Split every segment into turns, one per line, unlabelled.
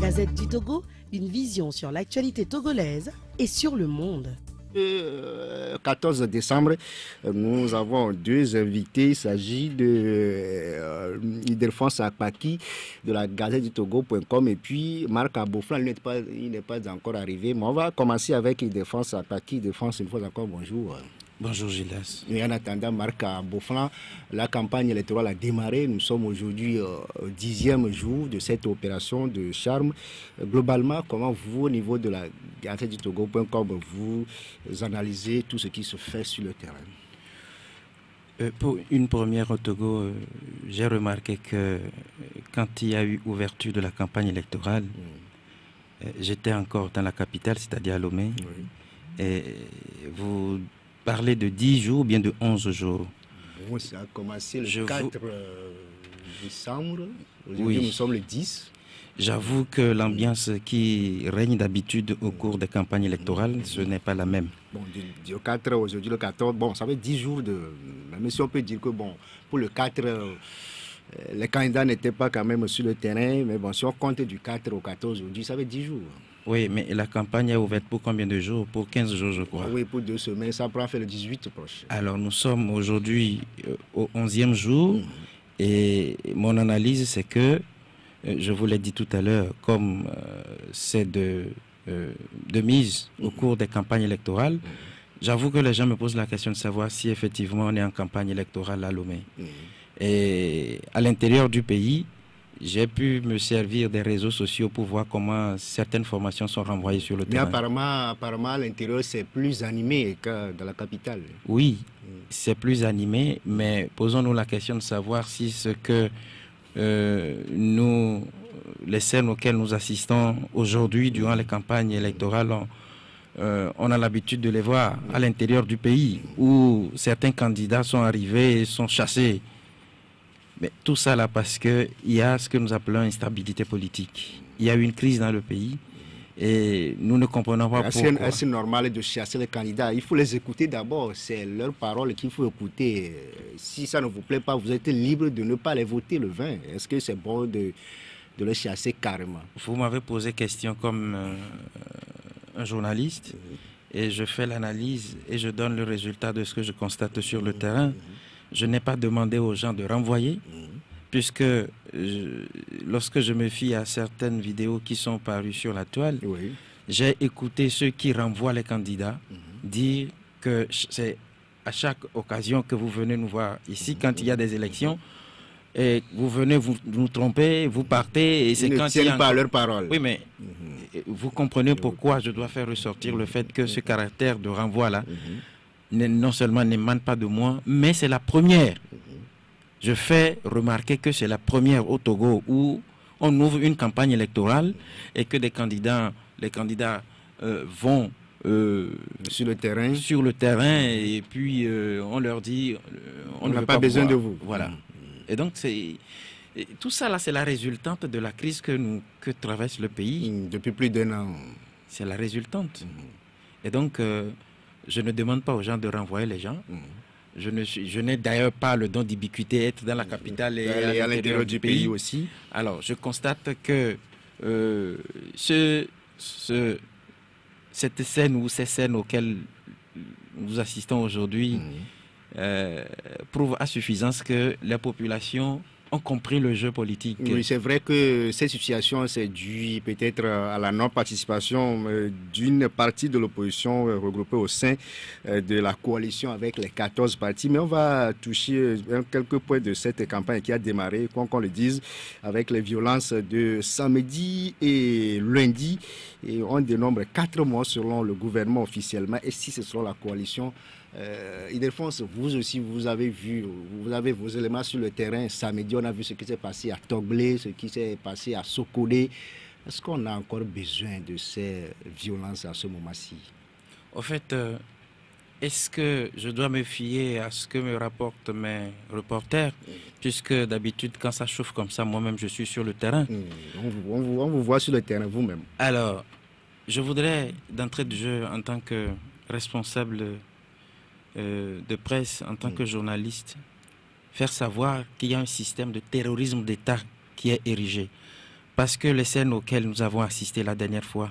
Gazette du Togo, une vision sur l'actualité togolaise et sur le monde.
Le 14 décembre, nous avons deux invités. Il s'agit de euh, Ildefonse Akpaki de la Gazette du Togo.com et puis Marc Aboflan. Il n'est pas, encore arrivé, mais on va commencer avec Ildefonse Akpaki. Ildefonse, une fois encore, bonjour.
Bonjour Gilles.
Et en attendant, Marc Beauflan, la campagne électorale a démarré. Nous sommes aujourd'hui au dixième jour de cette opération de charme. Globalement, comment vous, au niveau de la Gazette du Togo.com, vous analysez tout ce qui se fait sur le terrain?
Euh, pour une première au Togo, euh, j'ai remarqué que quand il y a eu ouverture de la campagne électorale, mm. euh, j'étais encore dans la capitale, c'est-à-dire à Lomé. Et vous parler de 10 jours ou bien de 11 jours
bon, Ça a commencé le 4 euh, décembre. Aujourd'hui, nous sommes le 10.
J'avoue que l'ambiance qui règne d'habitude au cours des campagnes électorales, ce n'est pas la même.
Bon, du, 4 aujourd'hui, le 14, bon, ça fait 10 jours de. Même si on peut dire que, bon, pour le 4, euh, les candidats n'étaient pas quand même sur le terrain, mais bon, si on compte du 4 au 14 aujourd'hui, ça fait 10 jours.
Oui, mais la campagne est ouverte pour combien de jours? Pour 15 jours, je crois.
Oui, pour deux semaines. Ça prend faire le 18 prochain.
Alors, nous sommes aujourd'hui euh, au 11e jour. Mhm. Et mon analyse, c'est que, euh, je vous l'ai dit tout à l'heure, comme euh, c'est de, de mise au mhm. cours des campagnes électorales, mhm. j'avoue que les gens me posent la question de savoir si effectivement on est en campagne électorale à Lomé. Et à l'intérieur du pays, j'ai pu me servir des réseaux sociaux pour voir comment certaines formations sont renvoyées sur le terrain.
Mais apparemment, apparemment l'intérieur, c'est plus animé que dans la capitale.
Oui, c'est plus animé, mais posons-nous la question de savoir si ce que euh, nous, les scènes auxquelles nous assistons aujourd'hui durant les campagnes électorales, on, euh, on a l'habitude de les voir à l'intérieur du pays, où certains candidats sont arrivés et sont chassés mais tout ça là parce qu'il y a ce que nous appelons une stabilité politique. Il y a eu une crise dans le pays et nous ne comprenons pas pourquoi.
C'est normal de chasser les candidats? Il faut les écouter d'abord. C'est leurs paroles qu'il faut écouter. Si ça ne vous plaît pas, vous êtes libre de ne pas les voter le 20. Est-ce que c'est bon de, de les chasser carrément?
Vous m'avez posé question comme euh, un journaliste et je fais l'analyse et je donne le résultat de ce que je constate sur le terrain je n'ai pas demandé aux gens de renvoyer, puisque lorsque je me fie à certaines vidéos qui sont parues sur la toile, j'ai écouté ceux qui renvoient les candidats dire que c'est à chaque occasion que vous venez nous voir ici, quand il y a des élections, et vous venez vous nous tromper, vous partez, et
c'est quand y a... pas leur parole.
Oui, mais vous comprenez pourquoi je dois faire ressortir le fait que ce caractère de renvoi-là non seulement n'émane pas de moi, mais c'est la première. Je fais remarquer que c'est la première au Togo où on ouvre une campagne électorale et que des candidats, les candidats euh, vont
euh, sur le terrain,
sur le terrain et puis euh, on leur dit
on n'a pas, besoin de vous.
Voilà. Et donc c'est tout ça là, c'est la résultante de la crise que nous que traverse le pays
depuis plus d'un an.
C'est la résultante. Et donc je ne demande pas aux gens de renvoyer les gens. Je, ne je n'ai d'ailleurs pas le don d'ubiquité, être dans la capitale et, à, l'intérieur du pays. aussi. Alors, je constate que euh, ce, ce, cette scène ou ces scènes auxquelles nous assistons aujourd'hui mhm. euh, prouvent à suffisance que la population ont compris le jeu politique.
Oui, c'est vrai que cette situation s'est due peut-être à la non-participation euh, d'une partie de l'opposition euh, regroupée au sein euh, de la coalition avec les 14 partis. Mais on va toucher quelques points de cette campagne qui a démarré, quoi qu'on le dise, avec les violences de samedi et lundi. Et on dénombre quatre mois selon le gouvernement officiellement et si ce selon la coalition. Euh, Ildefonse, vous aussi, vous avez vu, vous avez vos éléments sur le terrain. Samedi, on a vu ce qui s'est passé à Toglé, ce qui s'est passé à Sokodé. Est-ce qu'on a encore besoin de ces violences à ce moment-ci?
Au fait, euh, est-ce que je dois me fier à ce que me rapportent mes reporters? Puisque d'habitude, quand ça chauffe comme ça, moi-même, je suis sur le terrain.
On, vous, on vous voit sur le terrain vous-même.
Alors, je voudrais, d'entrée de jeu, en tant que responsable euh, de presse, en tant que mm. journaliste, faire savoir qu'il y a un système de terrorisme d'État qui est érigé. Parce que les scènes auxquelles nous avons assisté la dernière fois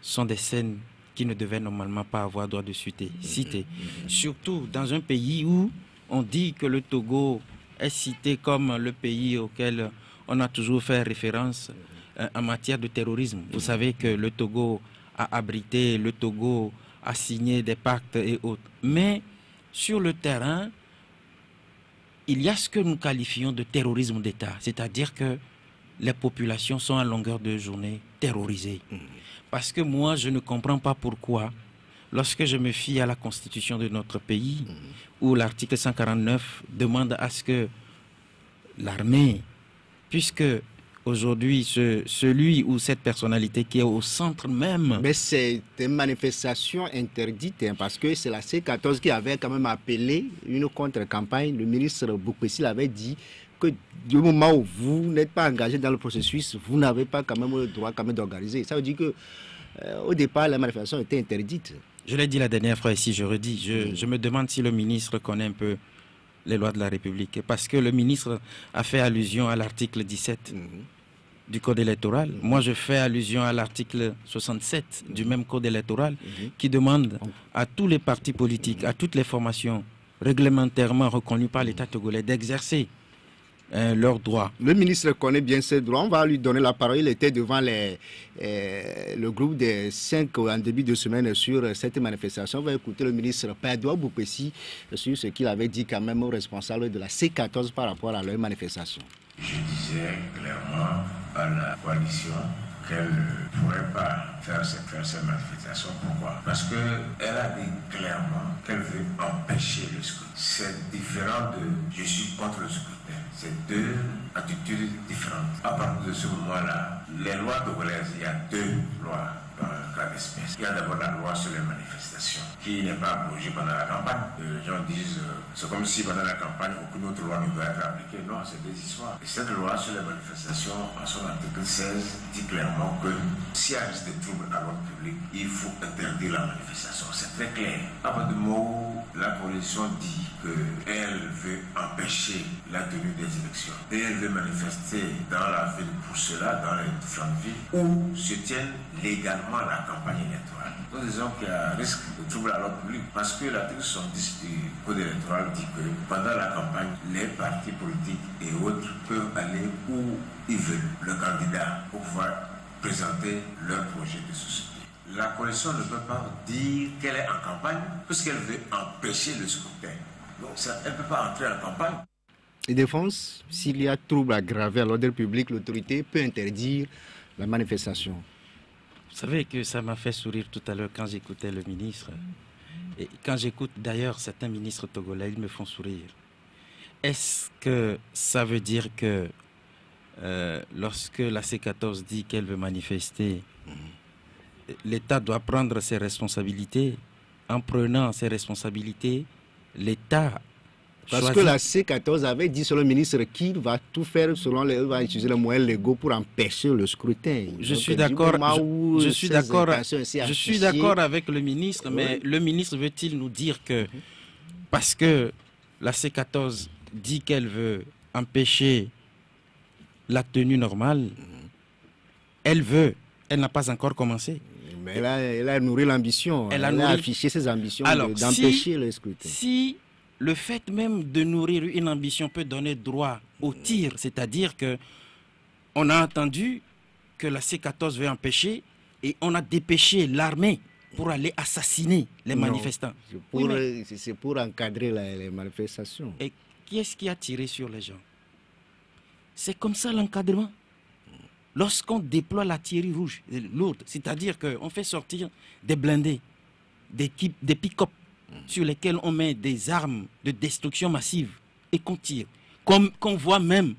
sont des scènes qui ne devaient normalement pas avoir droit de citer. citer. Surtout dans un pays où on dit que le Togo est cité comme le pays auquel on a toujours fait référence euh, en matière de terrorisme. Vous savez que le Togo a abrité, le Togo a signé des pactes et autres. Mais sur le terrain, il y a ce que nous qualifions de terrorisme d'État, c'est-à-dire que les populations sont à longueur de journée terrorisées. Parce que moi, je ne comprends pas pourquoi, lorsque je me fie à la constitution de notre pays, où l'article 149 demande à ce que l'armée, puisque aujourd'hui, celui ou cette personnalité qui est au centre même.
Mais c'est une manifestation interdite, hein, parce que c'est la C14 qui avait quand même appelé une contre-campagne. Le ministre Boukessil avait dit que du moment où vous n'êtes pas engagé dans le processus, vous n'avez pas quand même le droit quand même d'organiser. Ça veut dire que euh, au départ, la manifestation était interdite.
Je l'ai dit la dernière fois ici, je redis. Je, je me demande si le ministre connaît un peu les lois de la République. Parce que le ministre a fait allusion à l'article 17 mhm. du Code électoral. Mhm. Moi, je fais allusion à l'article 67 du mhm. même Code électoral qui demande à tous les partis politiques, à toutes les formations réglementairement reconnues par l'État togolais d'exercer euh, leurs droits.
Le ministre connaît bien ses droits. On va lui donner la parole. Il était devant les, euh, le groupe des cinq en début de semaine sur cette manifestation. On va écouter le ministre Pedro Boupessi sur ce qu'il avait dit quand même aux responsables de la C14 par rapport à leur manifestation.
Je disais clairement à la coalition qu'elle ne pourrait pas faire cette, faire cette manifestation. Pourquoi? Parce qu'elle a dit clairement qu'elle veut empêcher le scrutin. C'est différent de je suis contre le scrutin. C'est deux attitudes différentes. À partir de ce moment-là, les lois togolaises, il y a deux lois dans le cas d'espèce. Il y a d'abord la loi sur les manifestations, qui n'est pas abrogée pendant la campagne. Euh, les gens disent, euh, c'est comme si pendant la campagne, aucune autre loi ne doit être appliquée. Non, c'est des histoires. Et cette loi sur les manifestations, en son article 16, dit clairement que s'il y a des troubles à l'ordre public, il faut interdire la manifestation. C'est très clair. À part de mots, la coalition dit qu'elle veut empêcher la tenue des élections. Et elle veut manifester dans la ville pour cela, dans les différentes villes, où se tiennent légalement la campagne électorale. Nous disons qu'il y a un risque de trouble à l'ordre public parce que l'article 70 du Code électoral dit que pendant la campagne, les partis politiques et autres peuvent aller où ils veulent, le candidat, pour pouvoir présenter leur projet de société. La coalition ne peut pas dire qu'elle est en campagne puisqu'elle veut empêcher le scrutin. Donc elle ne peut pas entrer en campagne.
Et défense, s'il y a trouble aggravé à l'ordre public, l'autorité peut interdire la manifestation.
Vous savez que ça m'a fait sourire tout à l'heure quand j'écoutais le ministre. Et quand j'écoute d'ailleurs certains ministres togolais, ils me font sourire. Est-ce que ça veut dire que euh, lorsque la C14 dit qu'elle veut manifester, l'État doit prendre ses responsabilités? En prenant ses responsabilités, l'État
parce que la C14 avait dit sur le ministre qu'il va tout faire selon les, va utiliser les moyens légaux pour empêcher le scrutin.
Je suis d'accord. Je, suis d'accord. Je suis d'accord avec le ministre, mais le ministre veut-il nous dire que parce que la C14 dit qu'elle veut empêcher la tenue normale, elle veut, elle n'a pas encore commencé.
Mais elle a, elle a nourri l'ambition. Elle, a, affiché ses ambitions d'empêcher le scrutin.
Si le fait même de nourrir une ambition peut donner droit au tir, c'est-à-dire que on a entendu que la C14 veut empêcher et on a dépêché l'armée pour aller assassiner les manifestants.
C'est pour, encadrer les manifestations.
Et qui est-ce qui a tiré sur les gens? C'est comme ça l'encadrement. Lorsqu'on déploie la l'artillerie rouge, lourde, c'est-à-dire qu'on fait sortir des blindés, des, des pick-up, sur lesquels on met des armes de destruction massive et qu'on tire. Comme qu'on voit même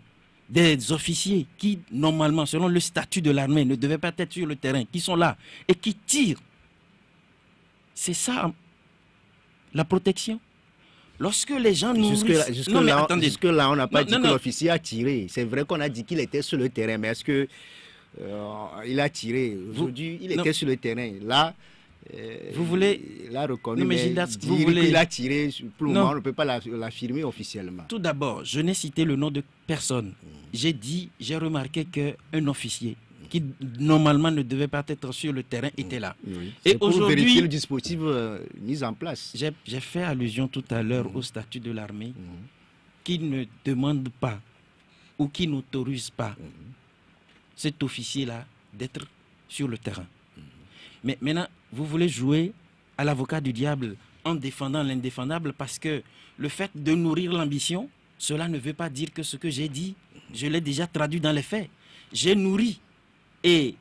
des officiers qui, normalement, selon le statut de l'armée, ne devaient pas être sur le terrain, qui sont là et qui tirent. C'est ça la protection. Lorsque les gens nous
jusque là, jusque là, jusque là, on n'a pas dit que l'officier a tiré. C'est vrai qu'on a dit qu'il était sur le terrain, mais est-ce que euh, il a tiré? Aujourd'hui, il était sur le terrain. Là,
vous voulez.
Il a reconnu,
Non, mais
mais
Gildas,
dire
vous voulez-
qu'il a tiré, pour le moment, on ne peut pas la- l'affirmer officiellement.
Tout d'abord, je n'ai cité le nom de personne. J'ai dit, j'ai remarqué qu'un officier qui normalement ne devait pas être sur le terrain était là.
Oui.
Et aujourd'hui-
vérifier le dispositif euh, mis en place.
J'ai fait allusion tout à l'heure au statut de l'armée qui ne demande pas ou qui n'autorise pas cet officier-là d'être sur le terrain. Mais maintenant, vous voulez jouer à l'avocat du diable en défendant l'indéfendable parce que le fait de nourrir l'ambition, cela ne veut pas dire que ce que j'ai dit, je l'ai déjà traduit dans les faits. J'ai nourri. Et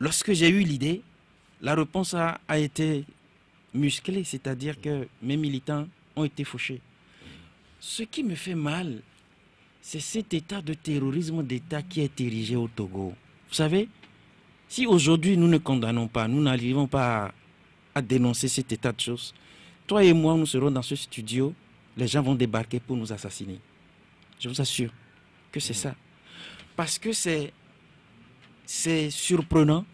lorsque j'ai eu l'idée, la réponse a, été musclée, c'est-à-dire que mes militants ont été fauchés. Ce qui me fait mal, c'est cet état de terrorisme d'État qui est érigé au Togo. Vous savez, si aujourd'hui nous ne condamnons pas, nous n'arrivons pas à, dénoncer cet état de choses, toi et moi, nous serons dans ce studio, les gens vont débarquer pour nous assassiner. Je vous assure que c'est ça. Parce que c'est surprenant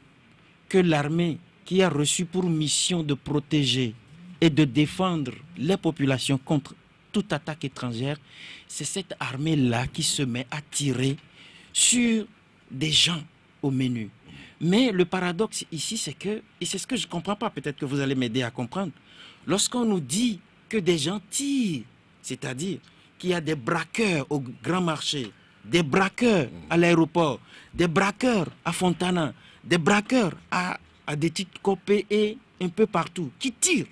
que l'armée qui a reçu pour mission de protéger et de défendre les populations contre toute attaque étrangère, c'est cette armée-là qui se met à tirer sur des gens au menu. Mais le paradoxe ici, c'est que, et c'est ce que je ne comprends pas, peut-être que vous allez m'aider à comprendre, lorsqu'on nous dit que des gens tirent, c'est-à-dire qu'il y a des braqueurs au grand marché, des braqueurs à l'aéroport, des braqueurs à Fontana, des braqueurs à, des titres copés et un peu partout, qui tirent.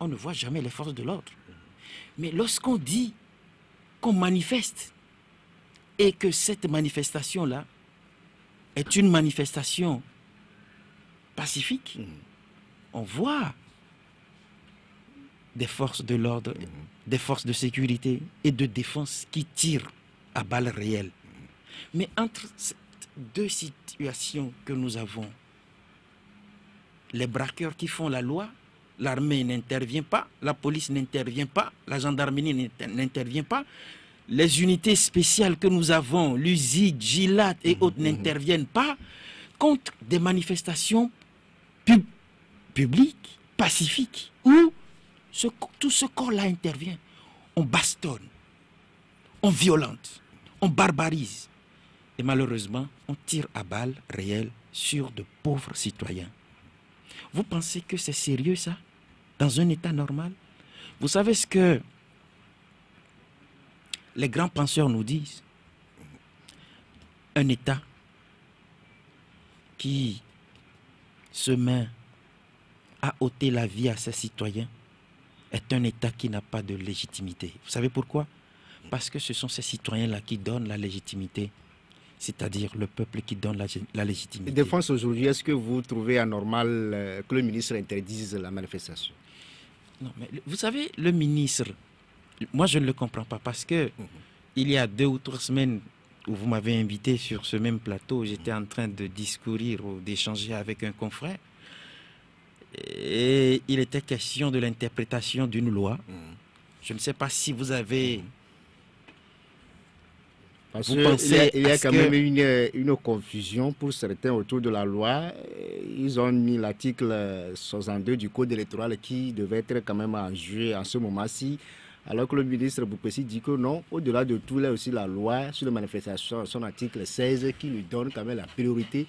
On ne voit jamais les forces de l'ordre. Mais lorsqu'on dit qu'on manifeste et que cette manifestation-là est une manifestation pacifique, on voit des forces de l'ordre, des forces de sécurité et de défense qui tirent à balles réelles. Mais entre ces deux situations que nous avons, les braqueurs qui font la loi, l'armée n'intervient pas, la police n'intervient pas, la gendarmerie n'inter- n'intervient pas, les unités spéciales que nous avons, l'USIG, GILAT et autres n'interviennent pas contre des manifestations pub- publiques, pacifiques, où ce- tout ce corps-là intervient. On bastonne, on violente, on barbarise. Et malheureusement, on tire à balles réelles sur de pauvres citoyens. Vous pensez que c'est sérieux ça? Dans un état normal? Vous savez ce que les grands penseurs nous disent Un état qui se met à ôter la vie à ses citoyens est un état qui n'a pas de légitimité. Vous savez pourquoi? Parce que ce sont ces citoyens-là qui donnent la légitimité, c'est-à-dire le peuple qui donne la, la légitimité.
Défense aujourd'hui, est-ce que vous trouvez anormal euh, que le ministre interdise la manifestation?
Non, mais vous savez, le ministre, moi je ne le comprends pas parce que il y a deux ou trois semaines où vous m'avez invité sur ce même plateau, j'étais en train de discourir ou d'échanger avec un confrère. Et il était question de l'interprétation d'une loi. Je ne sais pas si vous avez...
Parce
Vous pensez
y a, il y a quand
que-
même une, une confusion pour certains autour de la loi. Ils ont mis l'article 62 du Code électoral qui devait être quand même en jeu en ce moment-ci. Alors que le ministre Boupessi dit que non, au-delà de tout, a aussi la loi sur les manifestations, son article 16, qui lui donne quand même la priorité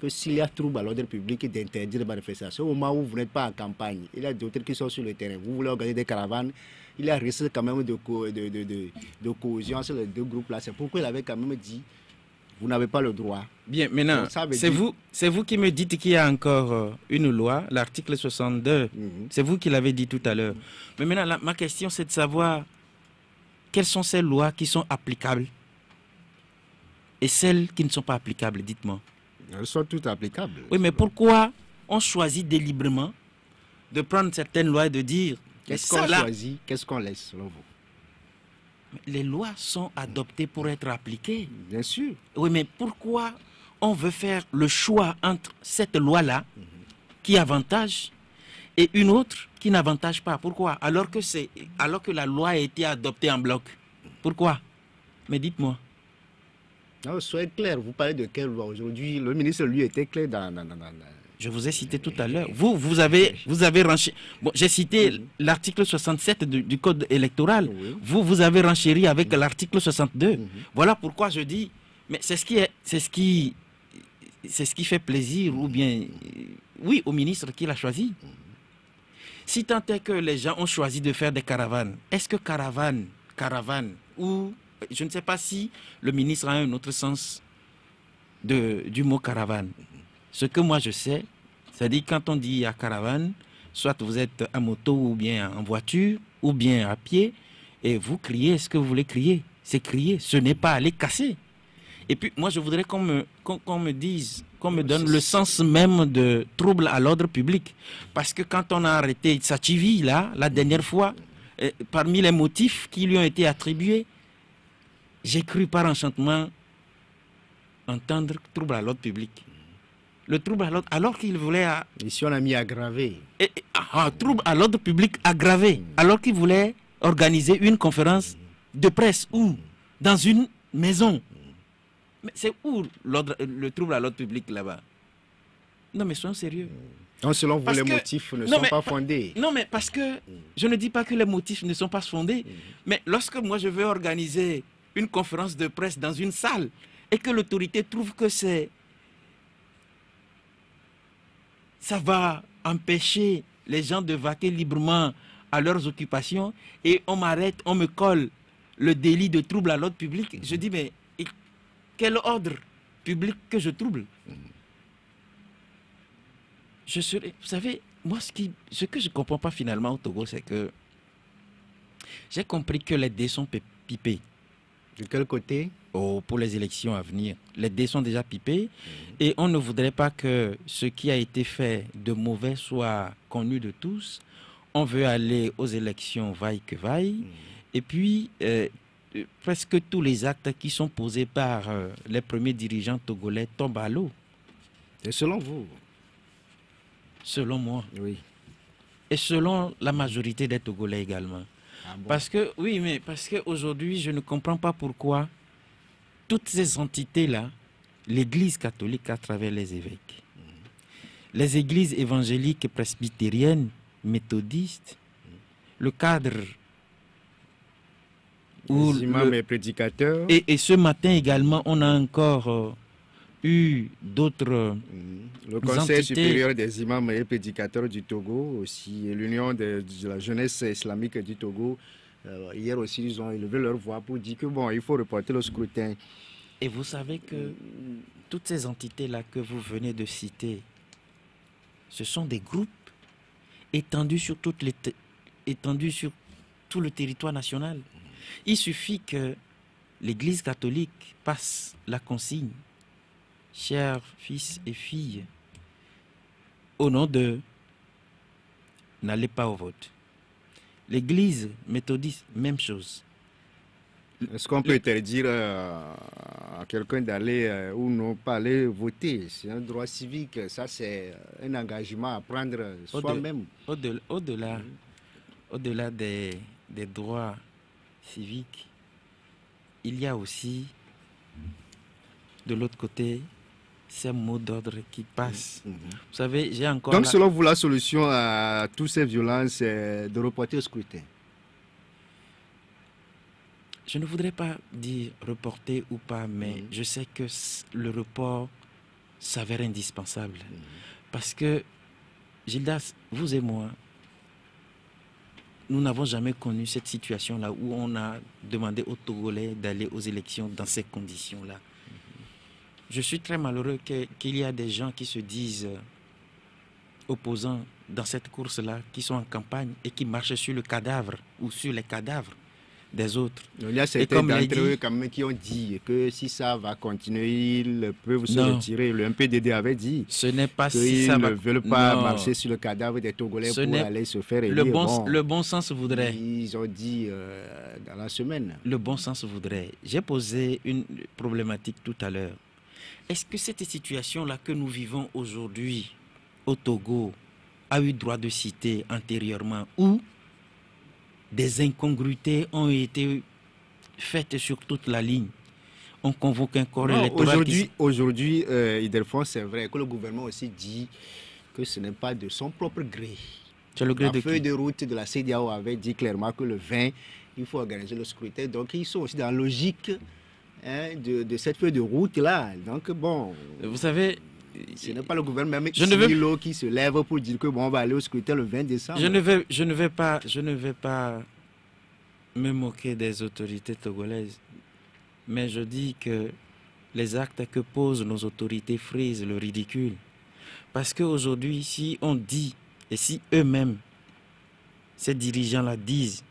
que s'il y a trouble à l'ordre public, d'interdire les manifestations. Au moment où vous n'êtes pas en campagne, il y a d'autres qui sont sur le terrain. Vous voulez organiser des caravanes, il y a risque quand même de, de, de, de, de cohésion sur les deux groupes-là. C'est pourquoi il avait quand même dit, vous n'avez pas le droit.
Bien, maintenant, c'est
dire-
vous, c'est vous qui me dites qu'il y a encore euh, une loi, l'article 62.
Mhm.
C'est vous qui l'avez dit tout à l'heure. Mais maintenant, la- ma question, c'est de savoir quelles sont ces lois qui sont applicables et celles qui ne sont pas applicables, dites-moi.
Elles sont toutes applicables.
Oui, mais pourquoi on choisit délibérément de prendre certaines lois et de dire
Qu'est-ce qu'on choisit? Qu'est-ce qu'on laisse selon vous?
Les lois sont adoptées pour être appliquées.
Bien sûr.
Oui, mais pourquoi on veut faire le choix entre cette loi-là qui avantage et une autre qui n'avantage pas? Pourquoi? Alors que, c'est, alors que la loi a été adoptée en bloc. Pourquoi? Mais dites-moi.
Soyez clair, vous parlez de quelle loi? Aujourd'hui, le ministre, lui, était clair dans, dans- dans- dans-
je vous ai cité tout à l'heure. Vous, vous avez, vous avez renchéri. Bon, j'ai cité l'article 67 du, code électoral. Vous, vous avez renchéri avec l'article 62. Voilà pourquoi je dis, mais c'est ce qui est, c'est ce qui, c'est ce qui fait plaisir, ou bien, oui, au ministre qui l'a choisi. Si tant est que les gens ont choisi de faire des caravanes, est-ce que caravane, caravane, ou je ne sais pas si le ministre a un autre sens de, du mot caravane. Ce que moi je sais, c'est-à-dire quand on dit à caravane, soit vous êtes à moto ou bien en voiture ou bien à pied, et vous criez ce que vous voulez crier. C'est crier, ce n'est pas aller casser. Et puis moi je voudrais qu'on me, qu'on me dise, qu'on me donne le sens même de trouble à l'ordre public. Parce que quand on a arrêté Sachivi, là, la dernière fois, eh, parmi les motifs qui lui ont été attribués, j'ai cru par enchantement entendre trouble à l'ordre public. Le trouble à l'ordre, alors qu'il voulait.
Ici, on a mis aggravé.
Et, ah, trouble à l'ordre public aggravé, alors qu'il voulait organiser une conférence de presse ou dans une maison. Mais c'est où le trouble à l'ordre public là-bas? Non, mais soyons sérieux.
Non, selon vous, les motifs ne sont pas fondés.
Non, mais parce que je ne dis pas que les motifs ne sont pas fondés, mais lorsque moi je veux organiser une conférence de presse dans une salle et que l'autorité trouve que c'est ça va empêcher les gens de vaquer librement à leurs occupations et on m'arrête, on me colle le délit de trouble à l'ordre public. Je dis, mais quel ordre public que je trouble? Je Vous savez, moi, ce, ce que je ne comprends pas finalement au Togo, c'est que j'ai compris que les dés sont pipés.
De quel côté
oh, Pour les élections à venir? Les dés sont déjà pipés et on ne voudrait pas que ce qui a été fait de mauvais soit connu de tous. On veut aller aux élections vaille que vaille. Mhm. Et puis, euh, presque tous les actes qui sont posés par euh, les premiers dirigeants togolais tombent à l'eau.
Et selon vous?
Selon moi.
Oui.
Et selon la majorité des Togolais également. Ah parce que, oui, mais parce qu'aujourd'hui, je ne comprends pas pourquoi toutes ces entités-là, l'Église catholique à travers les évêques, les églises évangéliques presbytériennes, méthodistes, le cadre
où et prédicateurs.
Et, ce matin également, on a encore euh, eu d'autres.
Le Conseil supérieur des imams et prédicateurs du Togo, aussi l'Union de, la jeunesse islamique du Togo. Euh, hier aussi, ils ont élevé leur voix pour dire que bon, il faut reporter le scrutin.
Et vous savez que toutes ces entités-là que vous venez de citer, ce sont des groupes étendus sur, toutes les étendus sur tout le territoire national. Il suffit que l'Église catholique passe la consigne chers fils et filles, au nom de n'allez pas au vote. L'Église méthodiste, même chose.
Est-ce qu'on peut interdire euh, à quelqu'un d'aller euh, ou non pas aller voter? C'est un droit civique, ça c'est un engagement à prendre soi-même.
Au-delà au -delà, des, des droits civiques, il y a aussi de l'autre côté ces mots d'ordre qui passent. Mhm. Vous savez, j'ai encore.
Donc, selon vous, la solution à toutes ces violences, c'est de reporter le scrutin
Je ne voudrais pas dire reporter ou pas, mais mhm. je sais que le report s'avère indispensable. Mhm. Parce que, Gildas, vous et moi, nous n'avons jamais connu cette situation-là où on a demandé aux Togolais d'aller aux élections dans ces conditions-là je suis très malheureux qu'il y a des gens qui se disent euh, opposants dans cette course-là, qui sont en campagne et qui marchent sur le cadavre ou sur les cadavres des autres.
Il y a certains d'entre eux qui ont dit que si ça va continuer, ils peuvent se retirer. Le MPDD avait dit
ce n'est pas si ça
ne veulent pas marcher sur le cadavre des Togolais pour aller se faire élire.
Le bon, le bon sens voudrait.
Ils ont dit euh, dans la semaine.
Le bon sens voudrait. J'ai posé une problématique tout à l'heure. Est-ce que cette situation-là que nous vivons aujourd'hui au Togo a eu droit de citer antérieurement ou des incongruités ont été faites sur toute la ligne? On convoque un corps électoral.
Aujourd'hui, aujourd'hui euh, c'est vrai que le gouvernement aussi dit que ce n'est pas de son propre gré.
C'est le gré
La
de
feuille
qui
de route de la CDAO avait dit clairement que le 20, il faut organiser le scrutin. Donc, ils sont aussi dans la logique hein, de, de cette feuille de route-là. Donc, bon,
Vous savez,
ce n'est pas le gouvernement
Je ne veux-
Milo qui se lève pour dire que bon, on va aller au scrutin le 20 décembre.
je ne vais, je ne vais pas, je ne vais pas me moquer des autorités togolaises, mais je dis que les actes que posent nos autorités frisent le ridicule. Parce qu'aujourd'hui, si on dit, et si eux-mêmes, ces dirigeants-là disent,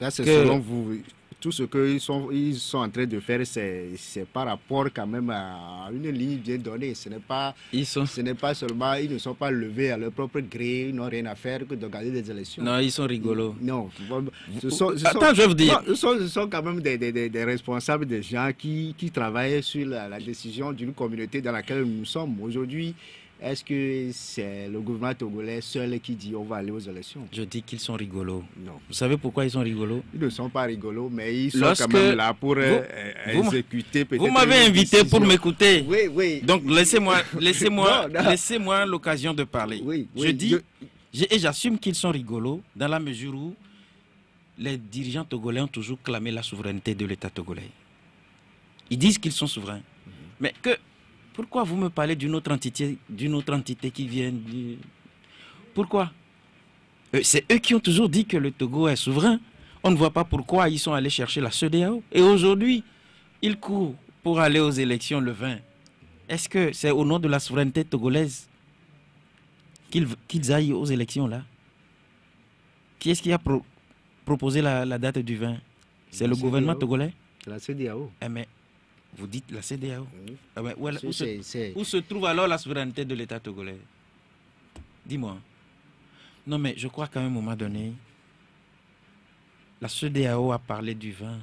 Ça, c'est selon vous. Tout ce qu'ils sont, ils sont en train de faire, c'est par rapport quand même à une ligne bien donnée. Ce n'est pas,
ils sont,
ce n'est pas seulement, ils ne sont pas levés à leur propre gré, ils n'ont rien à faire que d'organiser des élections.
non, ils sont rigolos.
Non, ce sont, ce sont-
Attends, je vais vous dire.
Non, ce, sont, ce sont quand même des, des- des- des responsables, des gens qui, qui travaillent sur la, la décision d'une communauté dans laquelle nous sommes. Aujourd'hui, est-ce que c'est le gouvernement togolais seul qui dit on va aller aux élections?
Je dis qu'ils sont rigolos.
Non.
Vous savez pourquoi ils sont rigolos?
Ils ne sont pas rigolos, mais ils sont
Lorsque
quand même là pour euh,
vous-
euh, exécuter peut-être.
Vous m'avez invité pour m'écouter.
Oui, oui.
Donc laissez-moi
non.
laissez-moi l'occasion de parler.
oui,
je
oui,
dis j'ai- et j'assume qu'ils sont rigolos dans la mesure où les dirigeants togolais ont toujours clamé la souveraineté de l'État togolais. Ils disent qu'ils sont souverains.
Mhm.
Mais que pourquoi vous me parlez d'une autre entité d'une autre entité qui vient du Pourquoi? Euh, C'est eux qui ont toujours dit que le Togo est souverain. On ne voit pas pourquoi ils sont allés chercher la CEDEAO. Et aujourd'hui, ils courent pour aller aux élections le 20. Est-ce que c'est au nom de la souveraineté togolaise qu'ils aillent aux élections là? Qui est-ce qui a pro- proposé la, la date du 20 C'est le gouvernement
CEDEAO.
togolais?
C'est la CDAO.
Eh mais vous dites la.
Oui.
Ah ben, où, elle- où se, où trouve alors la souveraineté de l'État togolais? Dis-moi. Non mais je crois qu'à un moment donné, la CEDEAO a parlé du vin,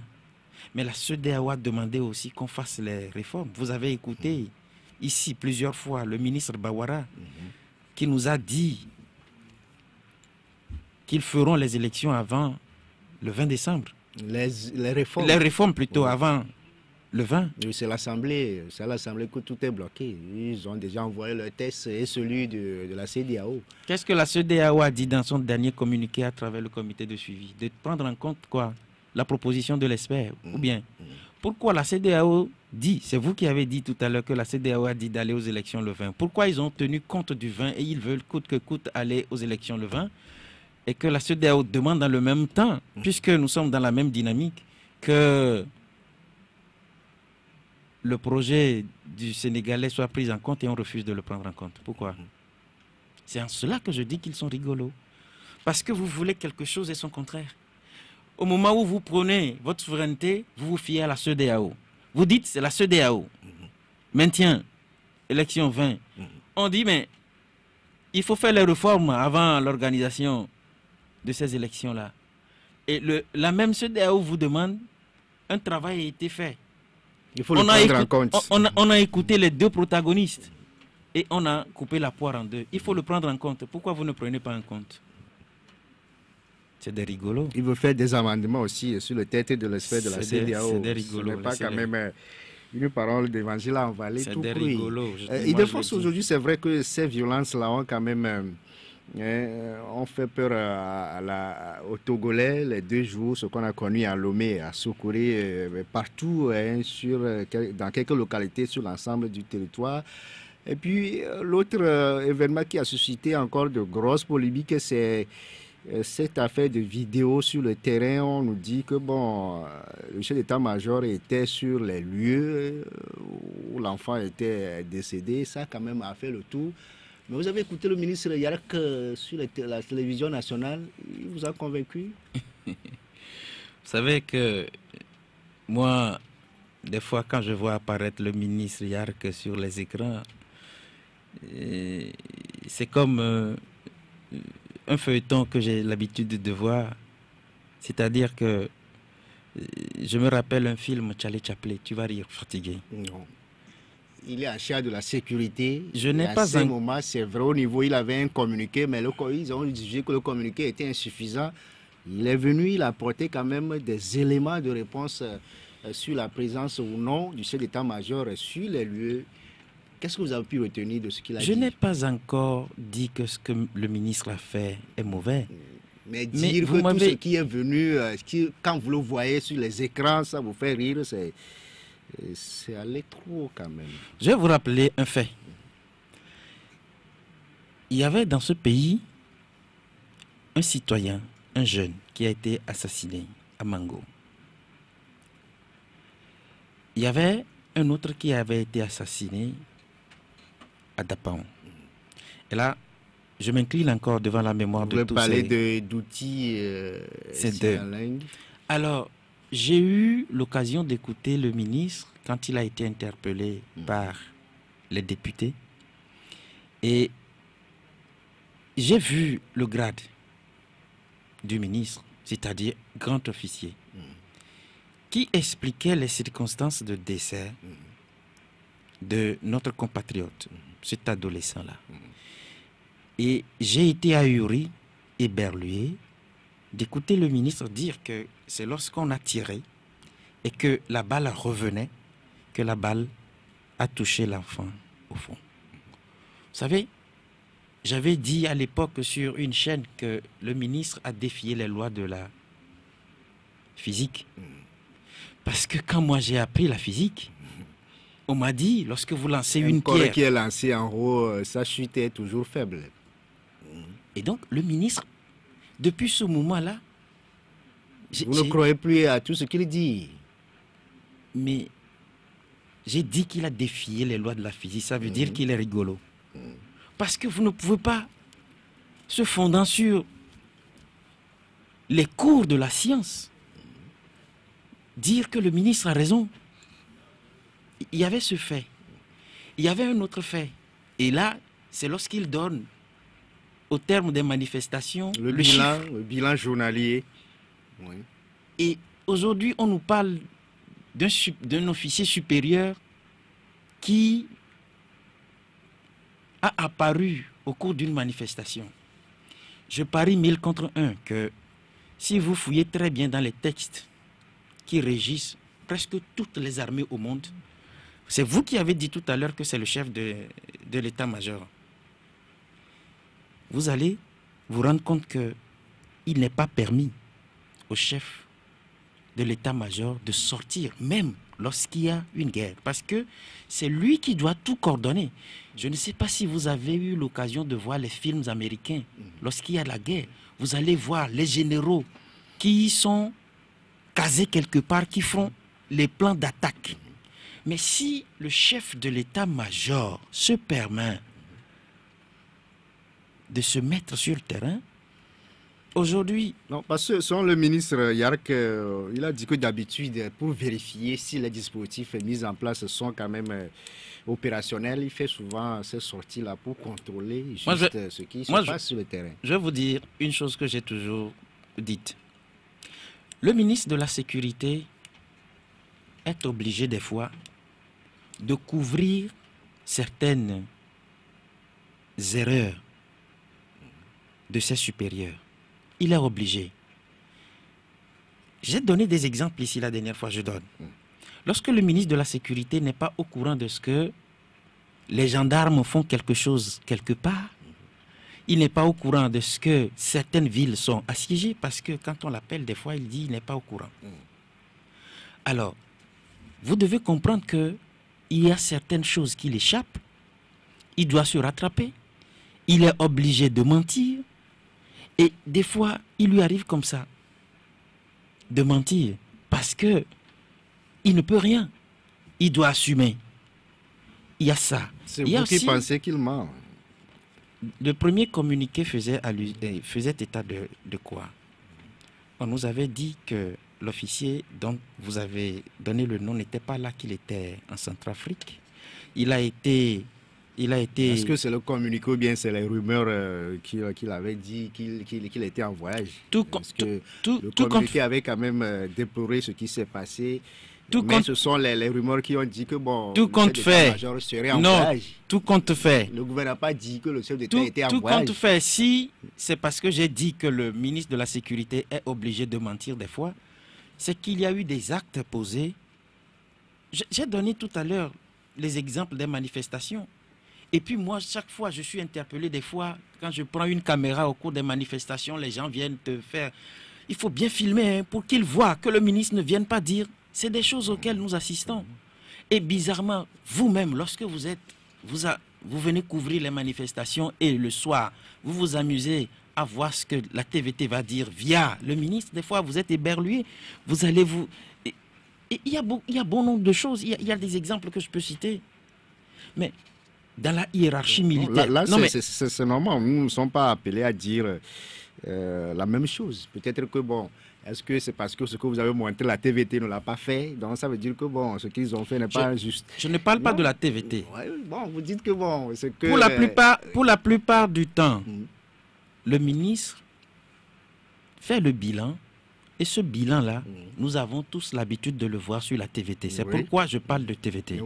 mais la CEDEAO a demandé aussi qu'on fasse les réformes. Vous avez écouté ici plusieurs fois le ministre Bawara qui nous a dit qu'ils feront les élections avant le 20 décembre.
les, les réformes.
Les réformes plutôt
Oui.
avant le 20.
Oui, C'est l'Assemblée, c'est à l'Assemblée que tout est bloqué. Ils ont déjà envoyé leur test et celui de, de la CDAO.
Qu'est-ce que la CEDEAO a dit dans son dernier communiqué à travers le comité de suivi? De prendre en compte quoi? La proposition de l'expert Ou bien Pourquoi la CEDEAO dit, c'est vous qui avez dit tout à l'heure que la CEDEAO a dit d'aller aux élections le 20. Pourquoi ils ont tenu compte du 20 et ils veulent coûte que coûte aller aux élections le 20 et que la CEDEAO demande dans le même temps, puisque nous sommes dans la même dynamique, que le projet du Sénégalais soit pris en compte et on refuse de le prendre en compte. Pourquoi? C'est en cela que je dis qu'ils sont rigolos. Parce que vous voulez quelque chose et son contraire. Au moment où vous prenez votre souveraineté, vous vous fiez à la CEDEAO. Vous dites c'est la CEDEAO. Maintien, élection 20. On dit mais il faut faire les réformes avant l'organisation de ces élections-là. Et le, la même CEDEAO vous demande un travail a été fait.
Il faut le
On a,
prendre en compte.
on- a- on a écouté les deux protagonistes et on a coupé la poire en deux. Il faut le prendre en compte. Pourquoi vous ne prenez pas en compte? C'est des rigolos.
Il veut faire des amendements aussi sur le tête de l'espèce de la CDAO.
c'est des
Ce
rigolos,
n'est pas quand même euh, une parole d'évangile à envaler
C'est
tout
des rigolos.
Euh, il
le dis.
aujourd'hui, c'est vrai que ces violences-là ont quand même euh, ont fait peur à, aux Togolais les deux jours, ce qu'on a connu à Lomé, à Sokoré, euh, partout, hein, sur, euh, dans quelques localités sur l'ensemble du territoire. Et puis, euh, l'autre événement qui a suscité encore de grosses polémiques, c'est cette affaire de vidéo sur le terrain. On nous dit que bon, le chef d'état-major était sur les lieux où l'enfant était décédé. Ça, quand même, a fait le tour. Mais vous avez écouté le ministre Yark euh, sur la, té- la télévision nationale. Il vous a convaincu
Vous savez que moi, des fois, quand je vois apparaître le ministre Yark sur les écrans, c'est comme euh, un feuilleton que j'ai l'habitude de voir. C'est-à-dire que euh, je me rappelle un film Charlie Chaplin, tu vas rire, fatigué.
Non. Il est en charge de la sécurité.
Je n'ai
à
pas
ce
un-
moment, c'est vrai, au niveau, il avait un communiqué, mais le, ils ont jugé que le communiqué était insuffisant. Il est venu, il a apporté quand même des éléments de réponse euh, sur la présence ou non du chef d'état-major sur les lieux. Qu'est-ce que vous avez pu retenir de ce qu'il a
Je
dit?
n'ai pas encore dit que ce que le ministre a fait est mauvais.
Mais dire que tout ce qui est venu, euh, qui- quand vous le voyez sur les écrans, ça vous fait rire, c'est euh, c'est aller trop quand même.
Je vais vous rappeler un fait. Il y avait dans ce pays un citoyen, un jeune, qui a été assassiné à Mango. Il y avait un autre qui avait été assassiné à Dapaon. Et là, je m'incline encore devant la mémoire
Vous
de tous
parler
ces...
d'outils euh,
Alors, j'ai eu l'occasion d'écouter le ministre quand il a été interpellé par les députés. Et j'ai vu le grade du ministre, c'est-à-dire grand officier, qui expliquait les circonstances de décès de notre compatriote, cet adolescent-là. Et j'ai été ahuri, éberlué, d'écouter le ministre dire que c'est lorsqu'on a tiré et que la balle revenait que la balle a touché l'enfant au fond. Vous savez, j'avais dit à l'époque sur une chaîne que le ministre a défié les lois de la physique. Parce que quand moi j'ai appris la physique, on m'a dit, lorsque vous lancez
Un
une
corps
pierre,
qui est lancé en haut, euh, sa chute est toujours faible.
et donc le ministre, depuis ce moment-là,
Vous ne croyez plus à tout ce qu'il dit.
mais j'ai dit qu'il a défié les lois de la physique. Ça veut dire qu'il est rigolo. Parce que vous ne pouvez pas, se fondant sur les cours de la science, dire que le ministre a raison. Il y avait ce fait. Il y avait un autre fait. Et là, c'est lorsqu'il donne, au terme des manifestations,
Le,
le
bilan,
chiffre.
le bilan journalier. Oui.
Et aujourd'hui, on nous parle d'un officier supérieur qui a apparu au cours d'une manifestation. Je parie mille contre un que si vous fouillez très bien dans les textes qui régissent presque toutes les armées au monde, c'est vous qui avez dit tout à l'heure que c'est le chef de, de l'état-major. Vous allez vous rendre compte que il n'est pas permis au chef de l'état-major de sortir, même lorsqu'il y a une guerre, parce que c'est lui qui doit tout coordonner. Je ne sais pas si vous avez eu l'occasion de voir les films américains. Lorsqu'il y a la guerre, vous allez voir les généraux qui sont casés quelque part, qui font les plans d'attaque. Mais si le chef de l'état-major se permet de se mettre sur le terrain, aujourd'hui,
Non, parce que selon le ministre Yark, euh, il a dit que d'habitude, pour vérifier si les dispositifs mis en place sont quand même euh, opérationnels, il fait souvent ces sorties-là pour contrôler juste
Moi, je-
euh, ce qui se
moi, je-
passe sur le terrain.
je vais vous dire une chose que j'ai toujours dite. Le ministre de la Sécurité est obligé des fois de couvrir certaines erreurs de ses supérieurs. Il est obligé. J'ai donné des exemples ici la dernière fois, je donne. Lorsque le ministre de la Sécurité n'est pas au courant de ce que les gendarmes font quelque chose quelque part, il n'est pas au courant de ce que certaines villes sont assiégées parce que quand on l'appelle des fois, il dit il n'est pas au courant. Alors, vous devez comprendre que il y a certaines choses qui l'échappent. Il doit se rattraper. Il est obligé de mentir. Et des fois, il lui arrive comme ça de mentir parce que il ne peut rien. Il doit assumer. Il y a ça.
C'est vous qui pensez qu'il ment.
le premier communiqué faisait, euh, faisait état de, de quoi? On nous avait dit que l'officier dont vous avez donné le nom n'était pas là qu'il était en Centrafrique. Il a été... Il a été...
Est-ce que c'est le communiqué ou bien c'est les rumeurs euh, qu'il avait dit qu'il était en voyage?
Tout com-
Parce que
tout,
le
tout compte,
communiqué avait quand même euh, déploré ce qui s'est passé?
Tout
mais
compte-
ce sont les, les rumeurs qui ont dit que bon,
Tout
le
compte
chef
fait.
serait en
Non.
voyage.
tout compte fait.
Le gouvernement n'a pas dit que le chef d'État
Tout,
était en
tout
voyage.
compte fait. Si c'est parce que j'ai dit que le ministre de la Sécurité est obligé de mentir des fois, c'est qu'il y a eu des actes posés. J'ai donné tout à l'heure les exemples des manifestations. Et puis moi, chaque fois, je suis interpellé des fois, quand je prends une caméra au cours des manifestations, les gens viennent te faire... Il faut bien filmer hein, pour qu'ils voient que le ministre ne vienne pas dire. C'est des choses auxquelles nous assistons. Et bizarrement, vous-même, lorsque vous êtes, vous, venez couvrir les manifestations et le soir, vous vous amusez à voir ce que la TVT va dire via le ministre. Des fois, vous êtes éberlué. Vous allez vous... Il y, a bon, il y a bon nombre de choses. Il y, a, des exemples que je peux citer. Mais dans la hiérarchie militaire...
Là, c'est normal. Nous ne sommes pas appelés à dire euh, la même chose. Peut-être que, bon, est-ce que c'est parce que ce que vous avez montré, la TVT ne l'a pas fait? Donc ça veut dire que bon, ce qu'ils ont fait n'est pas juste.
Je ne parle pas de la TVT.
bon, vous dites que bon, c'est que.
Pour la plupart, pour la plupart du temps, mm. le ministre fait le bilan. Et ce bilan-là, mm. nous avons tous l'habitude de le voir sur la TVT. C'est pourquoi je parle de TVT.